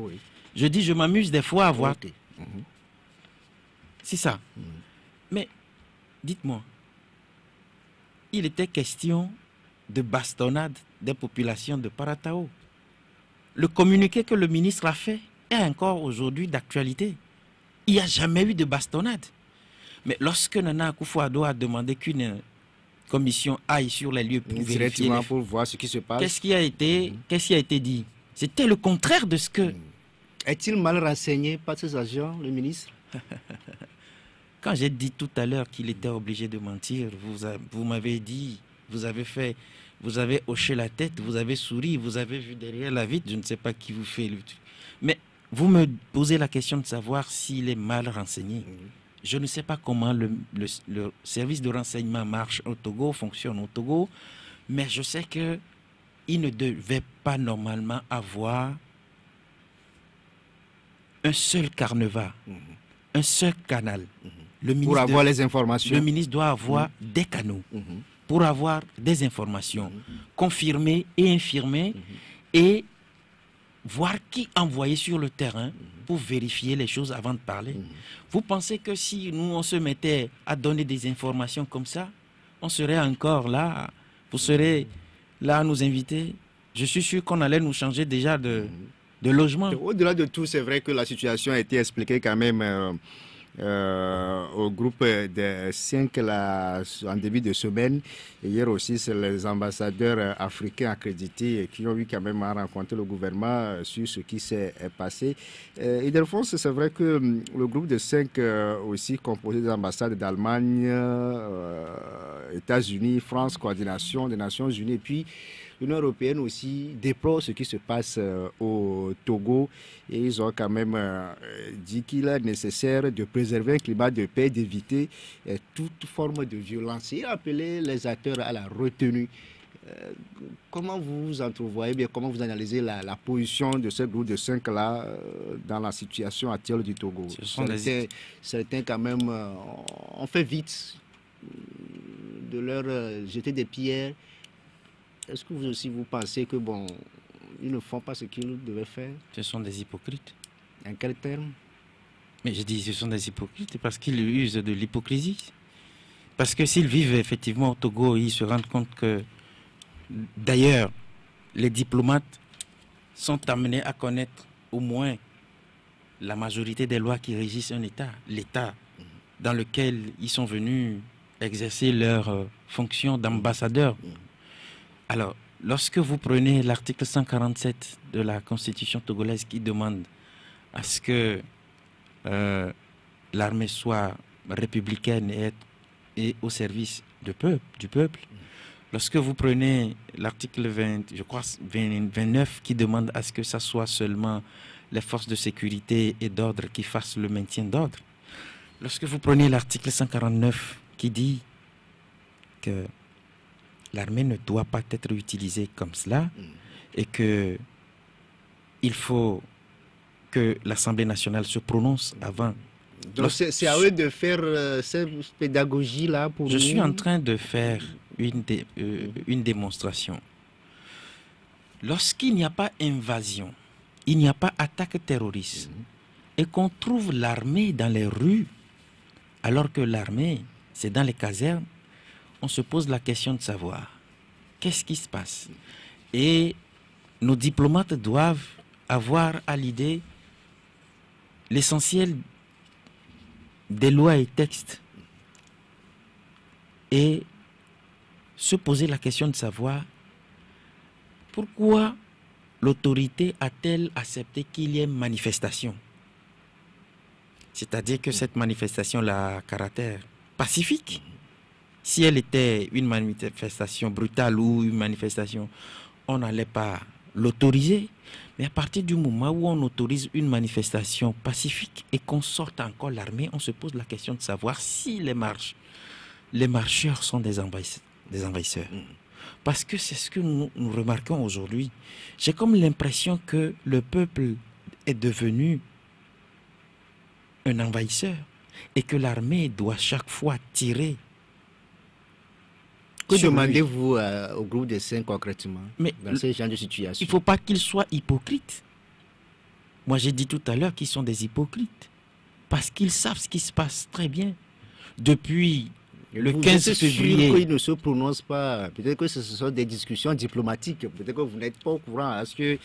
Je dis, je m'amuse des fois à voir. Mm-hmm. C'est ça. Mm. Mais dites-moi, il était question de bastonnade des populations de Paratao. Le communiqué que le ministre a fait est encore aujourd'hui d'actualité. Il n'y a jamais eu de bastonnade. Mais lorsque Nana Akufo-Addo a demandé qu'une commission aille sur les lieux pour vérifier
pour voir ce qui se passe,
qu'est-ce qui a été, mhm. qu'est-ce qui a été dit? C'était le contraire de ce que.
Est-il mal renseigné par ses agents, le ministre
Quand j'ai dit tout à l'heure qu'il était obligé de mentir, vous, vous m'avez dit, vous avez fait vous avez hoché la tête, vous avez souri, vous avez vu derrière la vitre, je ne sais pas qui vous fait le Mais vous me posez la question de savoir s'il est mal renseigné. Je ne sais pas comment le, service de renseignement marche au Togo, fonctionne au Togo, mais je sais que il ne devait pas normalement avoir un seul carnaval, un seul canal.
Le Pour avoir les informations.
Le ministre doit avoir des canaux pour avoir des informations. Confirmées et infirmées et voir qui envoyer sur le terrain pour vérifier les choses avant de parler. Vous pensez que si nous, on se mettait à donner des informations comme ça, on serait encore là, vous serez là à nous inviter? Je suis sûr qu'on allait nous changer déjà de,
Au-delà de tout, c'est vrai que la situation a été expliquée quand même. Euh, euh, au groupe de cinq là, en début de semaine. hier aussi, c'est les ambassadeurs africains accrédités qui ont eu quand même à rencontrer le gouvernement sur ce qui s'est passé. Euh, et fond, c'est vrai que hum, le groupe de cinq euh, aussi composé des ambassades d'Allemagne, États-Unis, France, coordination des Nations Unies, et puis l'Union européenne aussi déplore ce qui se passe euh, au Togo et ils ont quand même euh, dit qu'il est nécessaire de préserver un climat de paix, d'éviter euh, toute forme de violence et appeler les acteurs à la retenue. comment vous entrevoyez, bien comment vous analysez la, position de ce groupe de cinq là dans la situation actuelle du Togo? Certains, certains, quand même ont fait vite de leur jeter des pierres est-ce que vous aussi vous pensez que bon, ils ne font pas ce qu'ils devaient faire?
Ce sont des hypocrites.
En quel terme
Mais je dis ce sont des hypocrites parce qu'ils usent de l'hypocrisie. Parce que s'ils vivent effectivement au Togo, ils se rendent compte que d'ailleurs, les diplomates sont amenés à connaître au moins la majorité des lois qui régissent un État, l'État dans lequel ils sont venus exercer leur euh, fonction d'ambassadeur. Alors, lorsque vous prenez l'article 147 de la Constitution togolaise qui demande à ce que euh, l'armée soit républicaine et, au service du peuple, lorsque vous prenez l'article 20, je crois 29 qui demande à ce que ce soit seulement les forces de sécurité et d'ordre qui fassent le maintien d'ordre, lorsque vous prenez l'article 149 qui dit que l'armée ne doit pas être utilisée comme cela mm. et que il faut que l'Assemblée nationale se prononce avant.
Donc c'est à eux de faire euh, cette pédagogie-là pour
Je suis en train de faire une, euh, une démonstration. Lorsqu'il n'y a pas invasion, il n'y a pas attaque terroriste, mm. et qu'on trouve l'armée dans les rues, alors que l'armée, c'est dans les casernes, on se pose la question de savoir qu'est-ce qui se passe? Et nos diplomates doivent avoir à l'idée l'essentiel des lois et textes est se poser la question de savoir pourquoi l'autorité a-t-elle accepté qu'il y ait manifestation? C'est-à-dire que cette manifestation a caractère pacifique. Si elle était une manifestation brutale ou une manifestation, on n'allait pas l'autoriser. Mais à partir du moment où on autorise une manifestation pacifique et qu'on sorte encore l'armée, on se pose la question de savoir si les marches, les marcheurs sont des envahisseurs. Des envahisseurs. Parce que c'est ce que nous, nous remarquons aujourd'hui. J'ai comme l'impression que le peuple est devenu un envahisseur et que l'armée doit chaque fois tirer.
Que demandez-vous euh, au groupe des cinq concrètement
Mais
dans ce genre de situation?
Il ne faut pas qu'ils soient hypocrites. Moi, j'ai dit tout à l'heure qu'ils sont des hypocrites. Parce qu'ils savent ce qui se passe très bien. Depuis le
Vous
15
êtes sûr
février.
qu'ils ne se prononcent pas? Peut-être que ce sont des discussions diplomatiques. Peut-être que vous n'êtes pas au courant. Est-ce que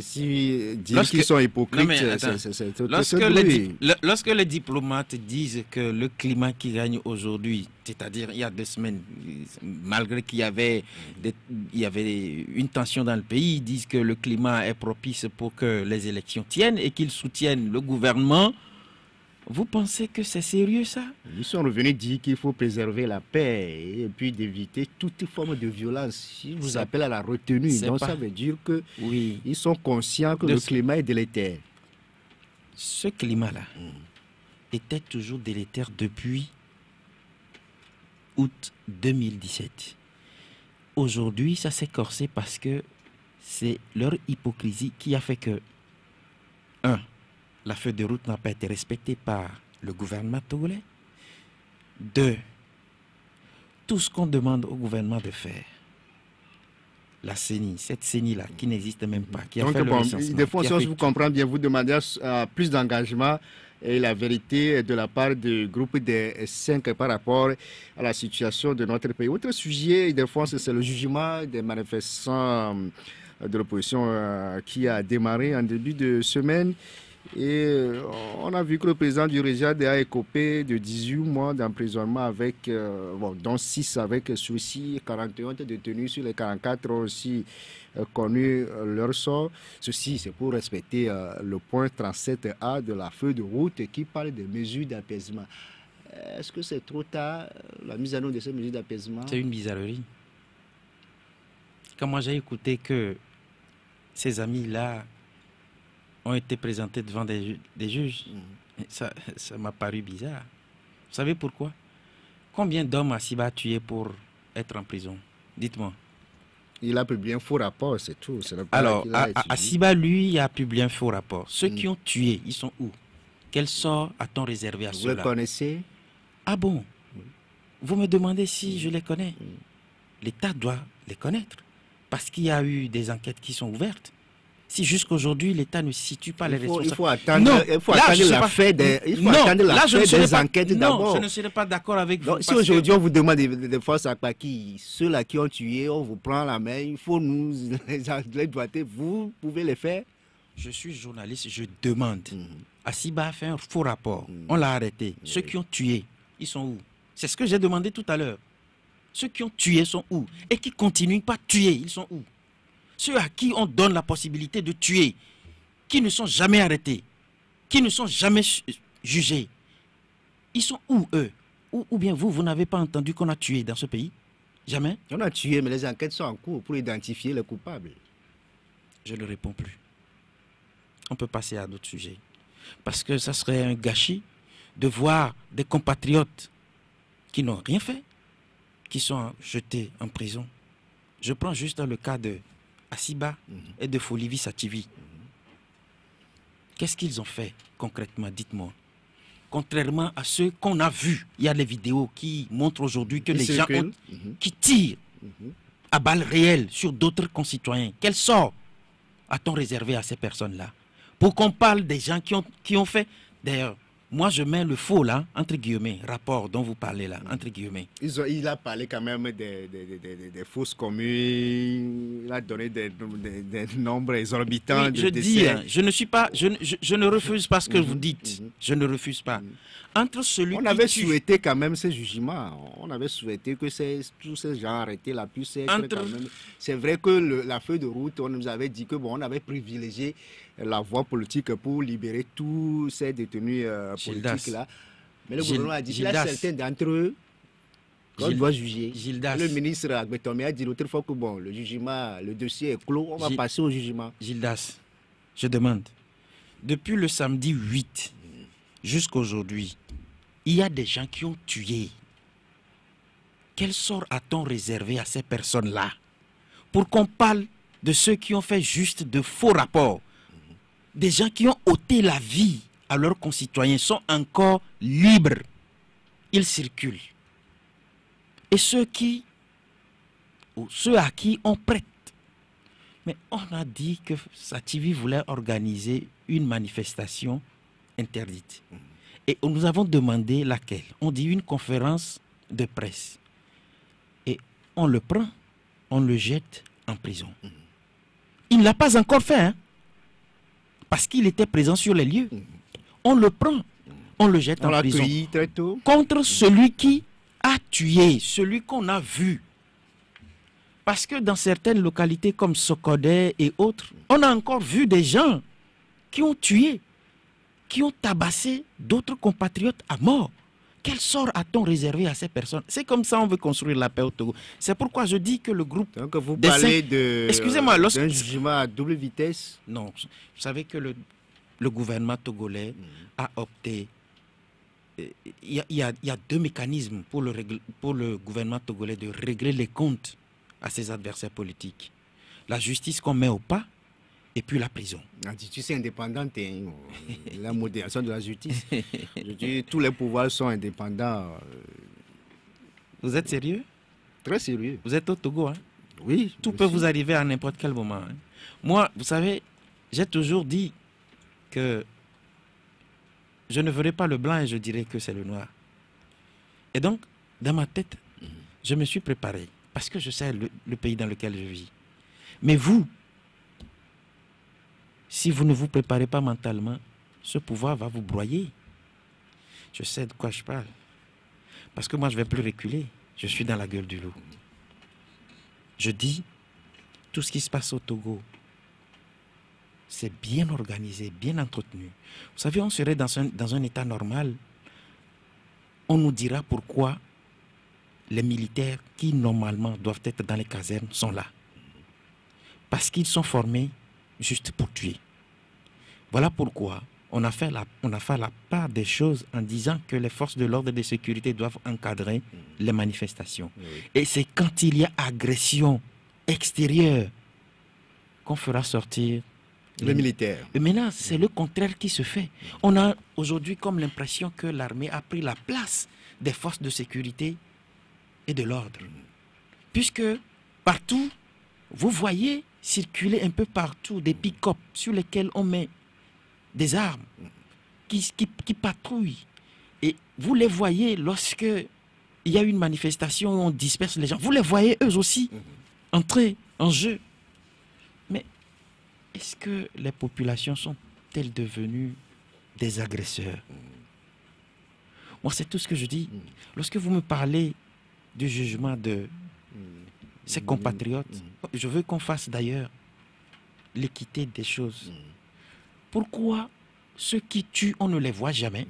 si dire
Lorsque-
qu'ils sont hypocrites, c'est-
Lorsque les,
oui.
di- le- lorsque les diplomates disent que le climat qui gagne aujourd'hui, c'est-à-dire il y a deux semaines, malgré qu'il y avait, des- il y avait une tension dans le pays, ils disent que le climat est propice pour que les élections tiennent et qu'ils soutiennent le gouvernement, vous pensez que c'est sérieux ça?
Ils sont revenus dire qu'il faut préserver la paix et puis d'éviter toute forme de violence. Ils vous appellent à la retenue. Donc
pas-
ça veut dire que
Oui.
ils sont conscients que
De
le
ce-
climat est délétère.
Ce climat-là était toujours délétère depuis août 2017. Aujourd'hui, ça s'est corsé parce que c'est leur hypocrisie qui a fait que, un, la feuille de route n'a pas été respectée par le gouvernement togolais. Deux, tout ce qu'on demande au gouvernement de faire, la CENI, cette CENI-là qui n'existe même pas, qui a
Donc,
fait le
bon,
recensement,
des fois, si on vous comprend bien, vous demandez plus d'engagement et la vérité de la part du groupe des cinq par rapport à la situation de notre pays. Autre sujet, des fois, c'est le jugement des manifestants euh, de l'opposition euh, qui a démarré en début de semaine. Et euh, on a vu que le président du Régiade a écopé de 18 mois d'emprisonnement avec, euh, bon, dont 6 avec souci, 41 détenus sur les 44 ont aussi euh, connu leur sort. Ceci, c'est pour respecter le point 37A de la feuille de route qui parle des mesures d'apaisement. Est-ce que c'est trop tard, la mise en œuvre de ces mesures d'apaisement?
C'est une bizarrerie. Quand moi j'ai écouté que ces amis-là ont été présentés devant des, ju- des juges,
Mhm.
ça ça m'a paru bizarre. Vous savez pourquoi? Combien d'hommes Asiba a tué pour être en prison? Dites-moi.
Il a publié un faux rapport, c'est tout.
Alors,
qu'il a
A- A-
étudié.
Asiba, lui, a publié un faux rapport. Ceux
Mm.
qui ont tué, ils sont où? Quel sort a-t-on réservé à
Vous le
ceux-là
connaissez?
Ah bon? Vous me demandez si je les connais
Mm.
L'État doit les connaître. Parce qu'il y a eu des enquêtes qui sont ouvertes. Si jusqu'aujourd'hui l'État ne situe pas les
faut, il
responsables.
faut attendre,
Non,
il faut
là,
attendre la
pas-
fin des, il faut
non,
attendre la
là, je ne serai
des
pas-
enquêtes
Non,
d'abord.
je ne serai pas d'accord avec vous.
Si
que-
aujourd'hui on vous demande des, des forces à Paki, ceux-là qui ont tué, on vous prend la main, il faut nous les, les doigter, vous pouvez les faire?
Je suis journaliste, je demande. Asiba a fait un faux rapport.
Mm.
On l'a arrêté. Ceux qui ont tué, ils sont où? C'est ce que j'ai demandé tout à l'heure. Ceux qui ont tué sont où? Et qui continuent pas à tuer, ils sont où? Ceux à qui on donne la possibilité de tuer, qui ne sont jamais arrêtés, qui ne sont jamais jugés, ils sont où eux? Ou, ou bien vous, vous n'avez pas entendu qu'on a tué dans ce pays? Jamais?
On a tué, mais les enquêtes sont en cours pour identifier les coupables.
Je ne réponds plus. On peut passer à d'autres sujets. Parce que ça serait un gâchis de voir des compatriotes qui n'ont rien fait, qui sont jetés en prison. Je prends juste le cas de Asiba et de Folivi Sativi. Qu'est-ce qu'ils ont fait concrètement Dites-moi? Contrairement à ceux qu'on a vus, il y a des vidéos qui montrent aujourd'hui que
Ils
les gens ont-
Mhm.
qui tirent
Mhm.
à balles réelles sur d'autres concitoyens. Quel sort a-t-on réservé à ces personnes-là? Pour qu'on parle des gens qui ont, qui ont fait. D'ailleurs, moi je mets le faux là, entre guillemets, rapport dont vous parlez là, entre guillemets.
Ils ont- il a parlé quand même des, des- des- des- fausses communes, il a donné des, nombres exorbitants
Oui,
de
je dis,
décès.
hein, je ne suis pas, je, ne- je- je ne refuse pas ce que
Mhm,
vous dites.
mhm.
Je ne refuse pas. Entre celui
On
qui
avait
tue-
souhaité quand même ces jugements. On avait souhaité que ces, tous ces gens arrêtés là puissent être
Entre-
quand même. C'est vrai que le- la feuille de route, on nous avait dit que bon, on avait privilégié la voie politique pour libérer tous ces détenus euh, politiques là. Mais le gouvernement a dit qu'il y a certains d'entre eux qu'on doit juger.
Gildas.
Le ministre Agbetomé a dit l'autre fois que bon, le jugement, le dossier est clos, on va passer au jugement.
Gildas, je demande, depuis le samedi 8 jusqu'aujourd'hui, il y a des gens qui ont tué. Quel sort a-t-on réservé à ces personnes-là Pour qu'on parle de ceux qui ont fait juste de faux rapports? Des gens qui ont ôté la vie à leurs concitoyens sont encore libres. Ils circulent. Et ceux qui, ou ceux à qui on prête mais on a dit que Sativi voulait organiser une manifestation interdite. Et nous avons demandé laquelle? On dit une conférence de presse. Et on le prend, on le jette en prison. Il ne l'a pas encore fait, hein, parce qu'il était présent sur les lieux. On le prend, on le jette
On
en
l'a
prison
très tôt.
contre celui qui a tué, celui qu'on a vu. Parce que dans certaines localités comme Sokodé et autres, on a encore vu des gens qui ont tué, qui ont tabassé d'autres compatriotes à mort. Quel sort a-t-on réservé à ces personnes? C'est comme ça on veut construire la paix au Togo. C'est pourquoi je dis que le groupe...
Donc vous parlez de
Excusez-moi, lorsque-
d'un jugement à double vitesse?
Non, vous savez que le, le gouvernement togolais a opté. euh, Il y a, il y a- il y a deux mécanismes pour le, règle- pour le gouvernement togolais de régler les comptes à ses adversaires politiques. La justice qu'on met au pas et puis la prison.
La justice est indépendante, hein. la modération de la justice. Je dis, tous les pouvoirs sont indépendants. euh,
Vous êtes sérieux?
Très sérieux.
Vous êtes au Togo, hein?
Oui.
Tout peut
suis-
vous arriver à n'importe quel moment. hein. Moi, vous savez, j'ai toujours dit que je ne verrai pas le blanc et je dirai que c'est le noir. Et donc, dans ma tête, je me suis préparé parce que je sais le, le pays dans lequel je vis. Mais vous, si vous ne vous préparez pas mentalement, ce pouvoir va vous broyer. Je sais de quoi je parle. Parce que moi, je ne vais plus reculer. Je suis dans la gueule du loup. Je dis, tout ce qui se passe au Togo, c'est bien organisé, bien entretenu. Vous savez, on serait dans un, dans un état normal. On nous dira pourquoi les militaires qui normalement doivent être dans les casernes sont là. Parce qu'ils sont formés juste pour tuer. Voilà pourquoi on a, fait la, on a fait la part des choses en disant que les forces de l'ordre et de sécurité doivent encadrer les manifestations.
Oui.
Et c'est quand il y a agression extérieure qu'on fera sortir
Le militaire.
et maintenant, c'est le contraire qui se fait. On a aujourd'hui comme l'impression que l'armée a pris la place des forces de sécurité et de l'ordre. Puisque partout, vous voyez circuler un peu partout des pick-up sur lesquels on met des armes qui, qui, qui patrouillent. Et vous les voyez lorsque il y a une manifestation où on disperse les gens. Vous les voyez eux aussi entrer en jeu. Mais est-ce que les populations sont-elles devenues des agresseurs? Moi, c'est tout ce que je dis. Lorsque vous me parlez du jugement de ces compatriotes, je veux qu'on fasse d'ailleurs l'équité des choses. Pourquoi ceux qui tuent, on ne les voit jamais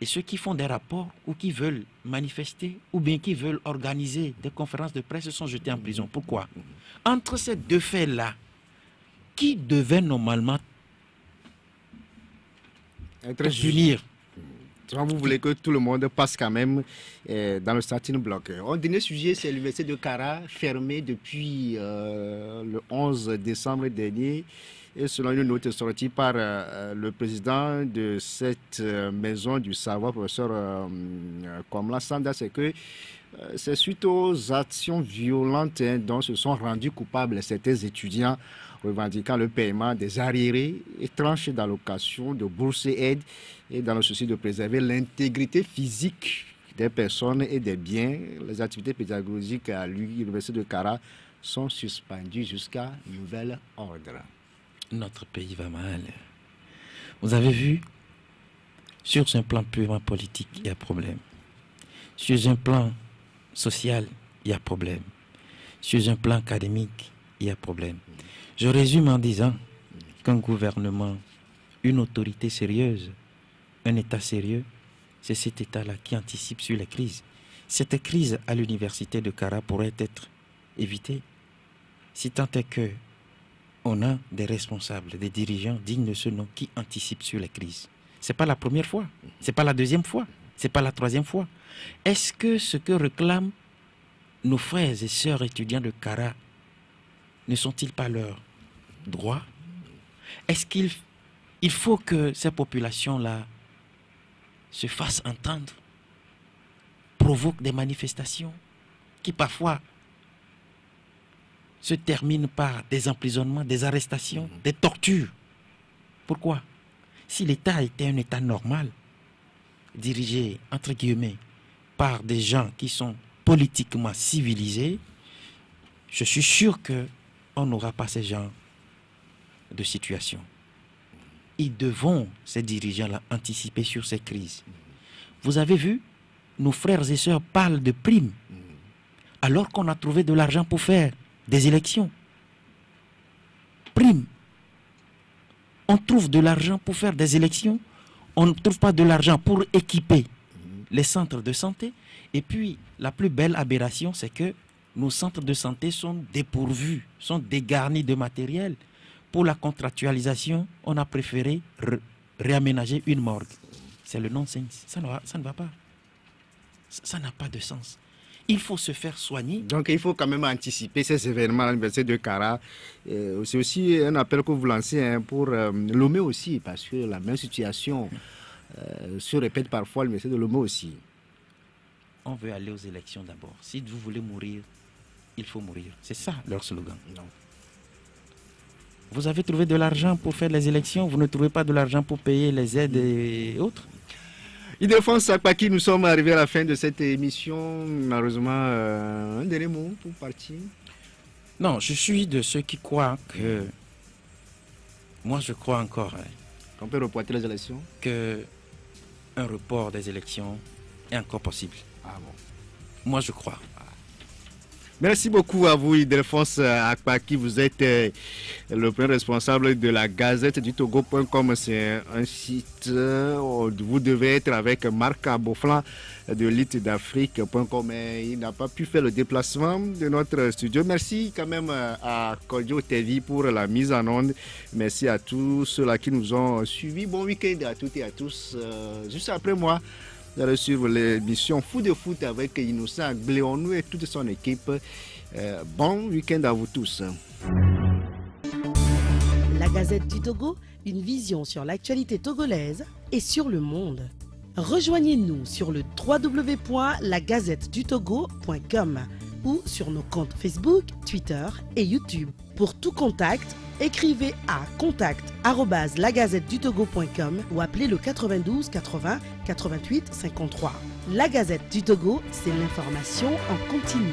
et ceux qui font des rapports ou qui veulent manifester ou bien qui veulent organiser des conférences de presse sont jetés en prison? Pourquoi? Entre ces deux faits-là, qui devait normalement
Être
punir?
Vous voulez que tout le monde passe quand même euh, dans le starting block. Un dernier sujet, c'est l'université de Cara, fermée depuis euh, le 11 décembre dernier. Et selon une note sortie par euh, le président de cette maison du savoir, professeur Komla Sanda, c'est que c'est suite aux actions violentes hein, dont se sont rendus coupables certains étudiants revendiquant le paiement des arriérés et tranches d'allocation, de bourses et aides, et dans le souci de préserver l'intégrité physique des personnes et des biens. Les activités pédagogiques à l'Université de Cara sont suspendues jusqu'à nouvel ordre.
Notre pays va mal. Vous avez vu, sur un plan purement politique, il y a problème. Sur un plan social, il y a problème. Sur un plan académique, il y a problème. Je résume en disant qu'un gouvernement, une autorité sérieuse, un État sérieux, c'est cet État-là qui anticipe sur les crises. Cette crise à l'université de Cara pourrait être évitée si tant est que on a des responsables, des dirigeants dignes de ce nom qui anticipent sur les crises. Ce n'est pas la première fois, ce n'est pas la deuxième fois, ce n'est pas la troisième fois. Est-ce que ce que réclament nos frères et sœurs étudiants de Cara ne sont-ils pas leurs droits Est-ce qu'il il faut que ces populations-là se fassent entendre, provoquent des manifestations qui parfois se terminent par des emprisonnements, des arrestations, des tortures? Pourquoi? Si l'État était un État normal, dirigé, entre guillemets, par des gens qui sont politiquement civilisés, je suis sûr qu'on n'aura pas ces gens de situation. Ils devront, ces dirigeants-là, anticiper sur ces crises. Vous avez vu, nos frères et sœurs parlent de primes, alors qu'on a trouvé de l'argent pour faire des élections. Primes. On trouve de l'argent pour faire des élections, on ne trouve pas de l'argent pour équiper les centres de santé. Et puis, la plus belle aberration, c'est que nos centres de santé sont dépourvus, sont dégarnis de matériel. Pour la contractualisation, on a préféré réaménager une morgue. C'est le non-sens. Ça, ça, ne va pas. Ça n'a pas de sens. Il faut se faire soigner.
Donc il faut quand même anticiper ces événements à l'université de Cara. Euh, c'est aussi un appel que vous lancez hein, pour euh, Lomé aussi, parce que la même situation euh, se répète parfois à l'université de Lomé aussi.
On veut aller aux élections d'abord. Si vous voulez mourir, il faut mourir. C'est ça leur slogan. Non. Vous avez trouvé de l'argent pour faire les élections, vous ne trouvez pas de l'argent pour payer les aides et autres
Ildefonse Sakpaki, nous sommes arrivés à la fin de cette émission. Malheureusement, euh, un dernier mot pour partir
Non, je suis de ceux qui croient que. Moi, je crois encore. Hein,
On peut reporter les élections
Que un report des élections est encore possible.
Ah bon
Moi, je crois.
Merci beaucoup à vous, Idelphonse Akpaki. Vous êtes euh, le responsable de la Gazette du Togo.com. C'est un site où vous devez être avec Marc Aboflan de l'IT d'Afrique.com. Il n'a pas pu faire le déplacement de notre studio. Merci quand même à Kodio TV pour la mise en onde. Merci à tous ceux-là qui nous ont suivis. Bon week-end à toutes et à tous. Euh, juste après moi, allez suivre l'émission Fou de foot avec Innocent Gléonou et toute son équipe. Euh, bon week-end à vous tous.
La Gazette du Togo, une vision sur l'actualité togolaise et sur le monde. Rejoignez-nous sur le www.lagazettedutogo.com ou sur nos comptes Facebook, Twitter et YouTube. Pour tout contact, écrivez à contact@lagazettedutogo.com ou appelez le 92 80 88 53. La Gazette du Togo, c'est l'information en continu.